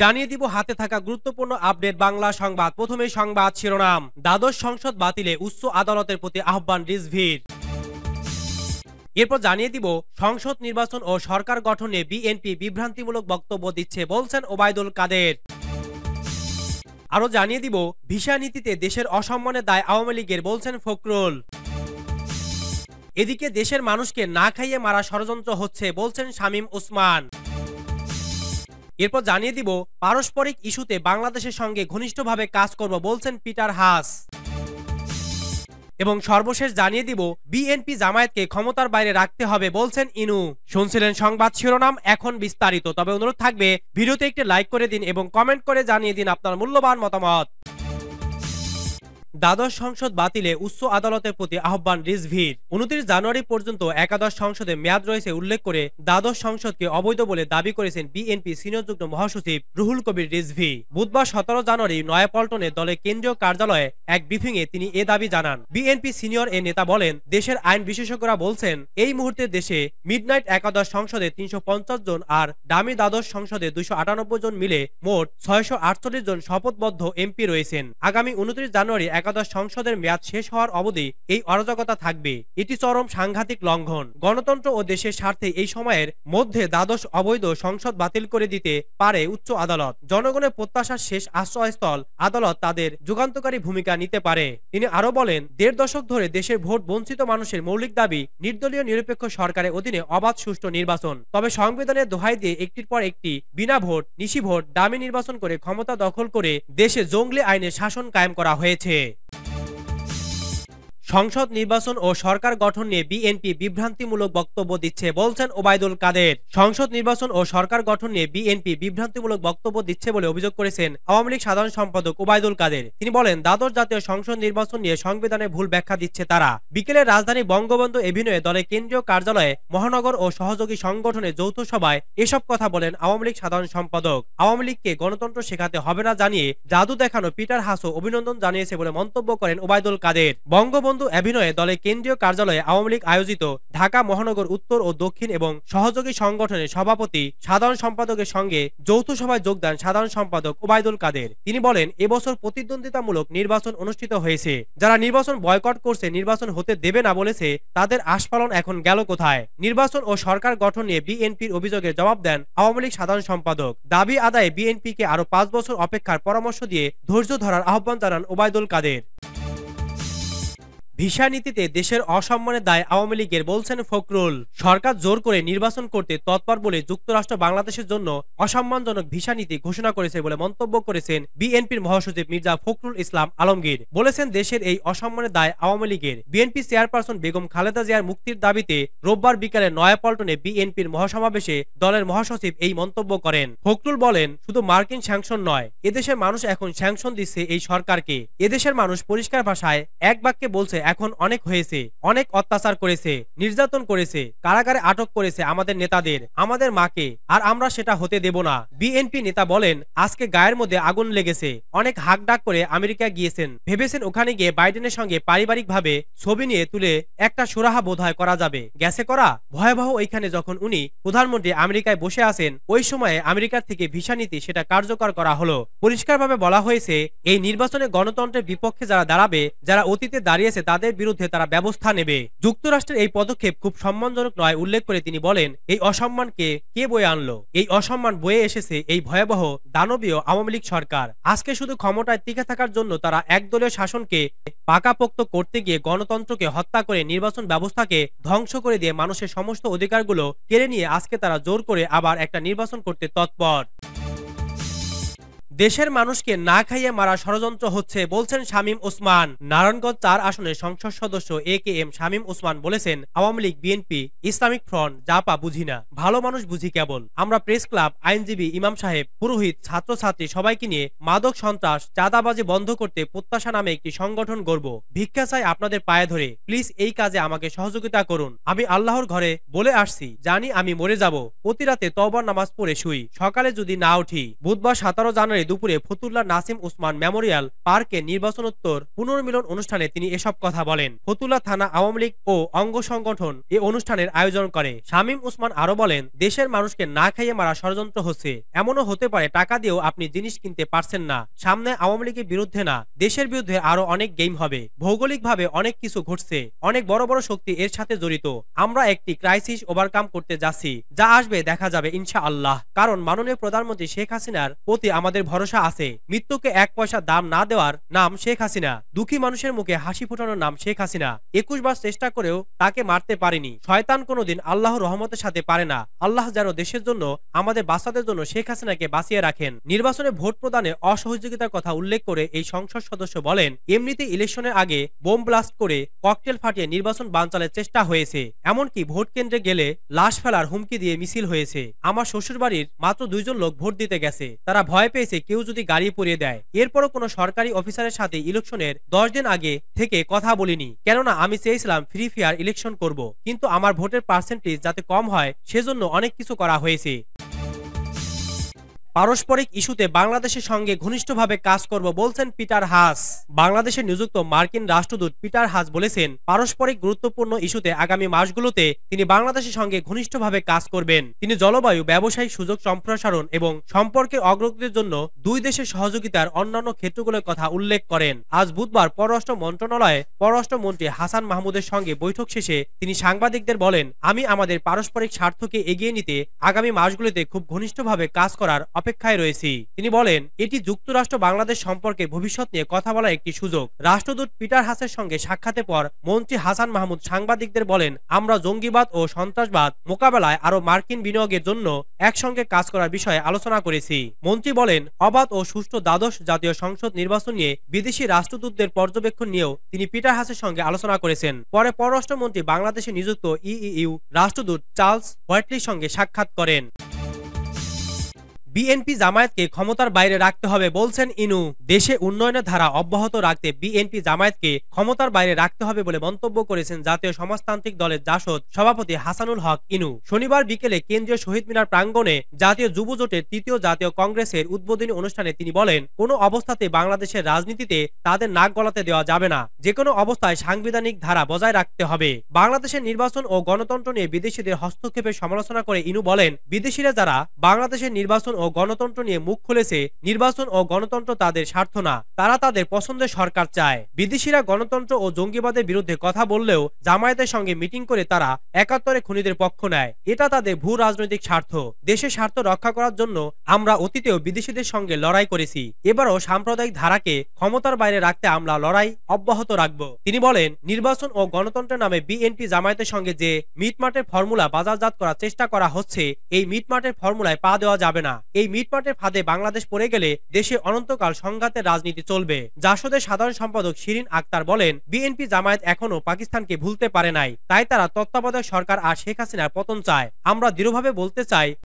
জানিয়ে দিব হাতে থাকা গুরুত্বপূর্ণ আপডেট বাংলা সংবাদ। প্রথমে সংবাদ শিরোনাম। দ্বাদশ সংসদ বাতিলে উচ্চ আদালতের প্রতি আহ্বান রিজভির। এরপর জানিয়ে দিব, সংসদ নির্বাচন ও সরকার গঠনে বিএনপি বিভ্রান্তিমূলক বক্তব্য দিচ্ছে বলছেন ওবায়দুল কাদের। আরও জানিয়ে দিব, ভিসা নীতিতে দেশের অসম্মানের দায় আওয়ামী লীগের, বলছেন ফখরুল। এদিকে দেশের মানুষকে না খাইয়ে মারা ষড়যন্ত্র হচ্ছে, বলছেন শামীম ওসমান। এরপর জানিয়ে দিব, পারস্পরিক ইস্যুতে বাংলাদেশের সঙ্গে ঘনিষ্ঠভাবে কাজ করব বলছেন পিটার হাস। এবং সর্বশেষ জানিয়ে দিব, বিএনপি জামায়াতকে ক্ষমতার বাইরে রাখতে হবে বলছেন ইনু। শুনছিলেন সংবাদ শিরোনাম, এখন বিস্তারিত। তবে অনুরোধ থাকবে, ভিডিওতে একটি লাইক করে দিন এবং কমেন্ট করে জানিয়ে দিন আপনার মূল্যবান মতামত। দ্বাদশ সংসদ বাতিলে উচ্চ আদালতের প্রতি আহ্বান রিজভির। উনত্রিশ জানুয়ারি পর্যন্ত একাদশ সংসদে মেয়াদ রয়েছে উল্লেখ করে দ্বাদশ সংসদকে অবৈধ বলে দাবি করেছেন বিএনপি সিনিয়র যুগ্ম মহাসচিব রুহুল কবির রিজভি। বুধবার সতেরো জানুয়ারি নয়াপল্টনে দলের কেন্দ্রীয় কার্যালয়ে এক ব্রিফিংয়ে তিনি এ দাবি জানান। বিএনপি সিনিয়র এ নেতা বলেন, দেশের আইন বিশেষজ্ঞরা বলছেন, এই মুহূর্তে দেশে মিডনাইট একাদশ সংসদে তিনশো পঞ্চাশ জন আর ডামি দ্বাদশ সংসদে আটানব্বই জন মিলে মোট ছয়শো আটচল্লিশ জন শপথবদ্ধ এমপি রয়েছেন। আগামী উনত্রিশ জানুয়ারি একাদশ সংসদের মেয়াদ শেষ হওয়ার অবধি এই অরাজকতা থাকবে। এটি চরম সাংঘাতিক লঙ্ঘন। গণতন্ত্র ও দেশের স্বার্থে এই সময়ের মধ্যে দ্বাদশ অবৈধ সংসদ বাতিল করে দিতে পারে উচ্চ আদালত। জনগণের প্রত্যাশার শেষ আশ্রয়স্থল আদালত তাদের যুগান্তকারী ভূমিকা নিতে পারে। তিনি আরও বলেন, দেড় দশক ধরে দেশের ভোট বঞ্চিত মানুষের মৌলিক দাবি নির্দলীয় নিরপেক্ষ সরকারের অধীনে অবাধ সুষ্ঠু নির্বাচন। তবে সংবিধানের দোহাই দিয়ে একটির পর একটি বিনা ভোট, নিশি ভোট, দামি নির্বাচন করে ক্ষমতা দখল করে দেশে জঙ্গলি আইনে শাসন কায়েম করা হয়েছে। সংসদ নির্বাচন ও সরকার গঠন নিয়ে বিএনপি বিভ্রান্তিমূলক বক্তব্য দিচ্ছে বলছেন ওবায়দুল কাদের। সংসদ নির্বাচন ও সরকার গঠন নিয়ে বিএনপি বিভ্রান্তিমূলক বক্তব্য দিচ্ছে বলে অভিযোগ করেছেন আওয়ামী লীগ সাধারণ সম্পাদক ওবায়দুল কাদের। তিনি বলেন, দ্বাদশ জাতীয় সংসদ নির্বাচন নিয়ে সংবিধানে ভুল ব্যাখ্যা দিচ্ছে তারা। বিকেলে রাজধানী বঙ্গবন্ধু এভিনয়ে দলের কেন্দ্রীয় কার্যালয়ে মহানগর ও সহযোগী সংগঠনের যৌথ সভায় এসব কথা বলেন আওয়ামী লীগ সাধারণ সম্পাদক। আওয়ামী লীগকে গণতন্ত্র শেখাতে হবে না জানিয়ে জাদু দেখানো পিটার হাসও অভিনন্দন জানিয়েছে বলে মন্তব্য করেন ওবায়দুল কাদের। বঙ্গবন্ধু বন্ধু অভিনয়ে দলের কেন্দ্রীয় কার্যালয়ে আওয়ামী লীগ আয়োজিত ঢাকা মহানগর উত্তর ও দক্ষিণ এবং সহযোগী সংগঠনের সভাপতি, সাধারণ সম্পাদকের সঙ্গে যৌথ সভায় যোগদান সাধারণ সম্পাদক ওবায়দুল কাদের। তিনি বলেন, এবছর প্রতিদ্বন্দ্বিতামূলক নির্বাচন অনুষ্ঠিত হয়েছে। যারা নির্বাচন বয়কট করছে, নির্বাচন হতে দেবে না বলেছে, তাদের আস্ফালন এখন গেল কোথায়? নির্বাচন ও সরকার গঠন নিয়ে বিএনপির অভিযোগের জবাব দেন আওয়ামী লীগ সাধারণ সম্পাদক। দাবি আদায়ে বিএনপিকে আরও পাঁচ বছর অপেক্ষার পরামর্শ দিয়ে ধৈর্য ধরার আহ্বান জানান ওবায়দুল কাদের। ভিসা নীতিতে দেশের অসম্মানের দায় আওয়ামী লীগের, বলছেন ফখরুল। সরকার জোর করে নির্বাচন করতে তৎপর বলে যুক্তরাষ্ট্র বাংলাদেশের জন্য অসম্মানজনক ভিসা নীতি ঘোষণা করেছে বলে মন্তব্য করেছেন বিএনপির মহাসচিব মির্জা ফখরুল ইসলাম আলমগীর। বলেছেন দেশের এই অসম্মানের দায় আওয়ামী লীগের। বিএনপি চেয়ারপারসন বেগম খালেদা জিয়ার মুক্তির দাবিতে রোববার বিকালে নয়াপল্টনে বিএনপির মহাসমাবেশে দলের মহাসচিব এই মন্তব্য করেন। ফখরুল বলেন, শুধু মার্কিন স্যাংশন নয়, এদেশের মানুষ এখন স্যাংশন দিচ্ছে এই সরকারকে। এদেশের মানুষ পরিষ্কার ভাষায় এক বাক্যে বলছে এখন অনেক হয়েছে, অনেক অত্যাচার করেছে, নির্যাতন করেছে, কারাগারে আটক করেছে আমাদের নেতাদের, আমাদের মাকে, আর আমরা সেটা হতে দেব না। বিএনপি নেতা বলেন, আজকে গায়ের মধ্যে আগুন লেগেছে, অনেক হাক ডাক করে আমেরিকা গিয়েছেন। ভেবেছেন ওখানে গিয়ে বাইডেনের সঙ্গে পারিবারিক ভাবে ছবি নিয়ে তুলে একটা সুরাহা বোধহয় করা যাবে। গেছে করা? ভয়াবহ ওইখানে যখন উনি প্রধানমন্ত্রী আমেরিকায় বসে আছেন, ওই সময়ে আমেরিকার থেকে ভিসা নীতি সেটা কার্যকর করা হলো। পরিষ্কারভাবে বলা হয়েছে, এই নির্বাচনে গণতন্ত্রের বিপক্ষে যারা দাঁড়াবে, যারা অতীতে দাঁড়িয়েছে তাদের বিরুদ্ধে তারা ব্যবস্থা নেবে। যুক্তরাষ্ট্রের এই পদক্ষেপ খুব সম্মানজনক নয়, উল্লেখ করে তিনি বলেন, এই অসম্মানকে কে বয়ে আনলো? এই অসম্মান বয়ে এসেছে এই ভয়াবহ দানবীয় আওয়ামী লীগ সরকার। আজকে শুধু ক্ষমতায় টিকে থাকার জন্য তারা একদলীয় শাসনকে পাকাপোক্ত করতে গিয়ে গণতন্ত্রকে হত্যা করে নির্বাচন ব্যবস্থাকে ধ্বংস করে দিয়ে মানুষের সমস্ত অধিকারগুলো কেড়ে নিয়ে আজকে তারা জোর করে আবার একটা নির্বাচন করতে তৎপর। দেশের মানুষকে না খাইয়ে মারা ষড়যন্ত্র হচ্ছে, বলছেন শামীম ওসমান। নারায়ণগঞ্জ চার আসনের সংসদ সদস্য A K M Shamim Osman বলেছেন, Awami League, BNP, Islamic front JaPa বুঝি না। ভালো মানুষ বুঝি কেবল। আমরা প্রেস ক্লাব, আইনজীবী, ইমাম সাহেব, পুরোহিত, ছাত্রছাত্রী সবাইকে নিয়ে মাদক সন্ত্রাস, চাঁদাবাজি বন্ধ করতে প্রত্যাশা নামে একটি সংগঠন গড়ব। ভিক্ষা চাই আপনাদের পায়ে ধরে। প্লিজ এই কাজে আমাকে সহযোগিতা করুন। আমি আল্লাহর ঘরে বলে আসছি, জানি আমি মরে যাব। প্রতি রাতে তবর নামাজ পড়ে শুই। সকালে যদি না উঠি, বুধবার সতেরো জানুয়ারি দুপুরে ফতুল্লা নাসিম উসমান মেমোরিয়াল পার্কে নির্বাচনোত্তর পুনর্মিলন অনুষ্ঠানে তিনি এসব কথা বলেন। ফতুল্লা থানা আওয়ামী লীগ ও অঙ্গ সংগঠন এ অনুষ্ঠানের আয়োজন করে। শামীম উসমান আরও বলেন, দেশের মানুষকে না খাইয়ে মারা ষড়যন্ত্র হচ্ছে। এমনও হতে পারে টাকা দিয়েও আপনি জিনিস কিনতে পারছেন না। সামনে আওয়ামী লীগের বিরুদ্ধে না, দেশের বিরুদ্ধে আরও অনেক গেম হবে। ভৌগোলিকভাবে অনেক কিছু ঘটছে। অনেক বড় বড় শক্তি এর সাথে জড়িত। আমরা একটি ক্রাইসিস ওভারকাম করতে যাচ্ছি। যা আসবে দেখা যাবে ইনশা আল্লাহ কারণ মাননীয় প্রধানমন্ত্রী শেখ হাসিনার প্রতি আমাদের ভরসা আছে। মৃত্যুকে এক পয়সা দাম না দেওয়ার নাম শেখ হাসিনা। দুঃখী মানুষের মুখে হাসি ফোটানোর নাম শেখ হাসিনা। একুশ বার চেষ্টা করেও তাকে মারতে পারেনি। শয়তান কোনোদিন আল্লাহ রহমতের সাথে পারে না। আল্লাহ যেন দেশের জন্য, আমাদের বাচ্চাদের জন্য শেখ হাসিনাকে বাঁচিয়ে রাখেন। নির্বাচনে ভোট প্রদানে অসহযোগিতার কথা উল্লেখ করে এই সংসদ সদস্য বলেন এমনিতে ইলেকশনের আগে বোম ব্লাস্ট করে ককটেল ফাটিয়ে নির্বাচন বানচালের চেষ্টা হয়েছে। এমনকি ভোট কেন্দ্রে গেলে লাশ ফেলার হুমকি দিয়ে মিছিল হয়েছে। আমার শ্বশুরবাড়ির মাত্র দুইজন লোক ভোট দিতে গেছে। তারা ভয় পেয়েছে কেউ যদি গাড়ি পরিয়ে দেয়, এরপরও কোনো সরকারি অফিসারের সাথে ইলেকশনের দশ দিন আগে থেকে কথা বলিনি। কেননা আমি চেয়েছিলাম ফ্রি ফেয়ার ইলেকশন করব, কিন্তু আমার ভোটের পার্সেন্টেজ যাতে কম হয়, সেজন্য অনেক কিছু করা হয়েছে। পারস্পরিক ইস্যুতে বাংলাদেশের সঙ্গে ঘনিষ্ঠভাবে কাজ করব বলছেন পিটার হাস। বাংলাদেশে নিযুক্ত মার্কিন রাষ্ট্রদূত পিটার হাস বলেছেন, পারস্পরিক গুরুত্বপূর্ণ ইস্যুতে আগামী মাসগুলোতে তিনি বাংলাদেশের সঙ্গে ঘনিষ্ঠভাবে কাজ করবেন। তিনি জলবায়ু, ব্যবসায়িক সুযোগ সম্প্রসারণ এবং সম্পর্কের অগ্রগতির জন্য দুই দেশের সহযোগিতার অন্যান্য ক্ষেত্রগুলোর কথা উল্লেখ করেন। আজ বুধবার পররাষ্ট্র মন্ত্রণালয়ে পররাষ্ট্রমন্ত্রী হাসান মাহমুদের সঙ্গে বৈঠক শেষে তিনি সাংবাদিকদের বলেন, আমি আমাদের পারস্পরিক স্বার্থকে এগিয়ে নিতে আগামী মাসগুলিতে খুব ঘনিষ্ঠভাবে কাজ করার অপেক্ষায় রয়েছি। তিনি বলেন, এটি যুক্তরাষ্ট্র বাংলাদেশ সম্পর্কে ভবিষ্যৎ নিয়ে কথা বলার একটি সুযোগ। রাষ্ট্রদূত পিটার হাসের সঙ্গে সাক্ষাতের পর মন্ত্রী হাসান মাহমুদ সাংবাদিকদের বলেন, আমরা জঙ্গিবাদ ও সন্ত্রাসবাদ মোকাবেলায় আরও মার্কিন বিনিয়োগের জন্য একসঙ্গে কাজ করার বিষয়ে আলোচনা করেছি। মন্ত্রী বলেন, অবাধ ও সুষ্ঠু দ্বাদশ জাতীয় সংসদ নির্বাচন নিয়ে বিদেশি রাষ্ট্রদূতদের পর্যবেক্ষণ নিয়েও তিনি পিটার হাসের সঙ্গে আলোচনা করেছেন। পরে পররাষ্ট্রমন্ত্রী বাংলাদেশে নিযুক্ত ইইউ রাষ্ট্রদূত চার্লস হোয়াইটলির সঙ্গে সাক্ষাৎ করেন। বিএনপি জামায়াতকে ক্ষমতার বাইরে রাখতে হবে বলছেন ইনু। দেশে উন্নয়নের ধারা অব্যাহত রাখতে বিএনপি জামায়াতকে ক্ষমতার বাইরে রাখতে হবে বলে মন্তব্য করেছেন জাতীয় সমাজতান্ত্রিক দলের জাসদ সভাপতি হাসানুল হক ইনু। শনিবার বিকেলে কেন্দ্রীয় শহীদ মিনার প্রাঙ্গণে জাতীয় যুব জোটের তৃতীয় জাতীয় কংগ্রেসের উদ্বোধনী অনুষ্ঠানে তিনি বলেন, কোনো অবস্থাতে বাংলাদেশের রাজনীতিতে তাদের নাক গলাতে দেওয়া যাবে না। যে কোনো অবস্থায় সাংবিধানিক ধারা বজায় রাখতে হবে। বাংলাদেশের নির্বাচন ও গণতন্ত্র নিয়ে বিদেশিদের হস্তক্ষেপের সমালোচনা করে ইনু বলেন, বিদেশিরা যারা বাংলাদেশের নির্বাচন ও গণতন্ত্র নিয়ে মুখ খুলেছে, নির্বাচন ও গণতন্ত্র তাদের স্বার্থ না। তারা তাদের পছন্দের সরকার চায়। বিদেশিরা গণতন্ত্র ও জঙ্গিবাদের বিরুদ্ধে কথা বললেও জামায়াতের সঙ্গে মিটিং করে তারা একাত্তরে খুনিদের পক্ষ নেয়। এটা তাদের ভূ রাজনৈতিক স্বার্থ। দেশের স্বার্থ রক্ষা করার জন্য আমরা অতীতেও বিদেশিদের সঙ্গে লড়াই করেছি। এবারও সাম্প্রদায়িক ধারাকে ক্ষমতার বাইরে রাখতে আমরা লড়াই অব্যাহত রাখব। তিনি বলেন, নির্বাচন ও গণতন্ত্রের নামে বিএনপি জামায়াতের সঙ্গে যে মিটমাটের ফর্মুলা বাজারজাত করার চেষ্টা করা হচ্ছে, এই মিটমাটের ফর্মুলায় পা দেওয়া যাবে না। এই মিটমাটের ফাঁদে বাংলাদেশ পড়ে গেলে দেশে অনন্তকাল সংঘাতের রাজনীতি চলবে। জাসদের সাধারণ সম্পাদক শিরিন আক্তার বলেন, বিএনপি জামায়াত এখনও পাকিস্তানকে ভুলতে পারে নাই। তাই তারা তত্ত্বাবধায়ক সরকার আর শেখ হাসিনার পতন চায়। আমরা দৃঢ়ভাবে বলতে চাই